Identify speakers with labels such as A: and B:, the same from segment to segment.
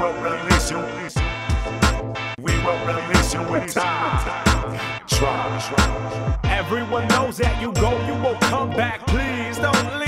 A: will release you. We will release you with time. Try.
B: Everyone knows that you go, you won't come back. Please don't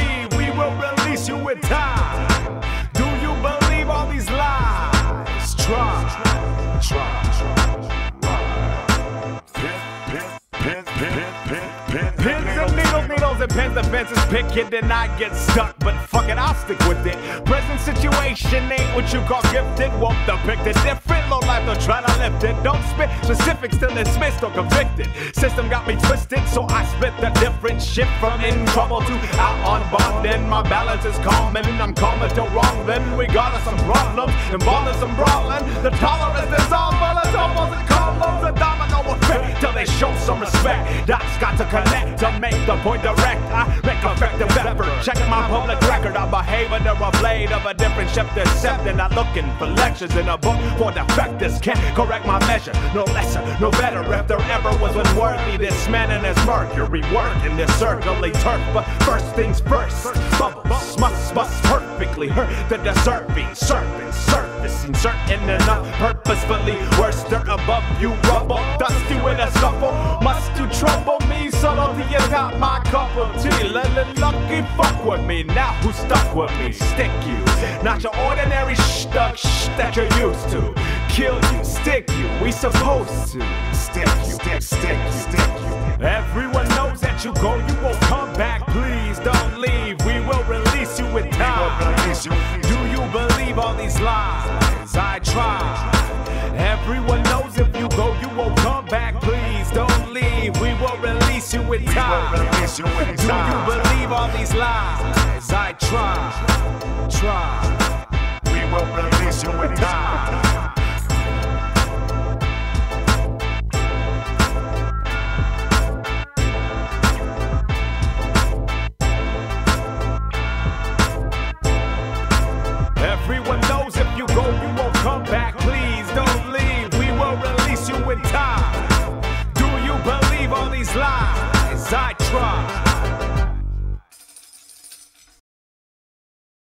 B: fences. Pick it and I get stuck, but fuck it, I'll stick with it. Present situation ain't what you call gifted. Won't depict it different. Low life, don't try to lift it. Don't spit specifics till dismissed or convicted. System got me twisted, so I spit the different shit from in trouble to out on bond. Then my balance is calm and I'm calm until wrong. Then we got us some problems and involving some brawling. The tolerance is on, but it's almost a columns. A domino effect till they show some respect. Dots got to connect to make the point direct. I make effective effort. Check my public record. I behave under a blade of a different ship. Deceptive, not looking for lectures in a book for defectors. Can't correct my measure. No lesser, no better. If there ever was one worthy, this man and his mercury working this circly turf. But first things first, bubbles must bust perfectly. Hurt the deserving serpent surfacing certain enough purposefully worse dirt above you rubble dust you in a scuffle must you trouble is my cup of tea. Lucky fuck with me. Now who stuck with me? Stick you. Not your ordinary stuck sh that you're used to. Kill you. Stick you. We supposed to.
A: Stick you, stick, stick you, stick you.
B: Everyone knows that you go, you won't come back. Please don't leave. We will release you with time. Do you believe all these lies? I try. Try.